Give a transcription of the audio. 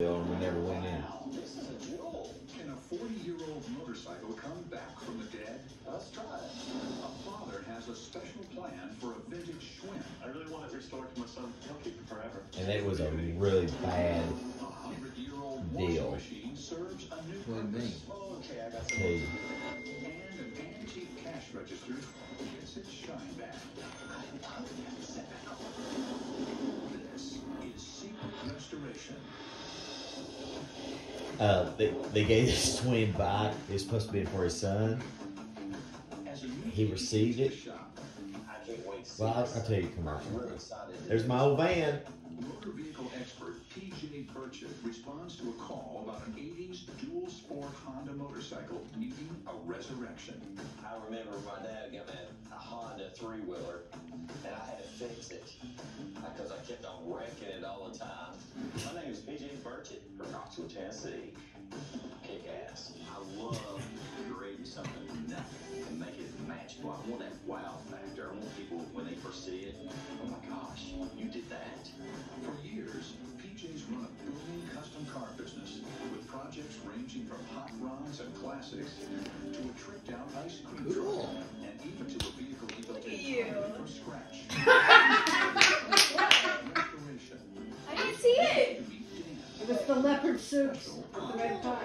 and we never went in. A. Can a 40-year-old motorcycle come back from the dead? Let's try it. A father has a special plan for a vintage Schwinn. I really want it restored to my son. He'll keep it forever. And it was a really bad Deal. machine serves a new What do you. Okay, I got some. tea. And an antique cash register gets its shine Uh, they, they gave this Schwinn bike. It was supposed to be for his son. As a new He received it. shop, I can't wait to see Well, I'll. I'll tell you I'm commercial. There's my old van. Motor vehicle expert PJ Burchett responds to a call about an 80s dual sport Honda motorcycle needing a resurrection. I remember my dad got me a Honda three wheeler, and I had to fix it because I kept on wrecking it all the time. From Knoxville, Tennessee. Kick ass. I love creating something from nothing and make it magical. I want that wow factor. I want people when they first see it, oh my gosh, you did that. For years, PJ's run a booming custom car business with projects ranging from hot rods and classics to a tricked out ice cream Cool. truck leopard suits with the red car.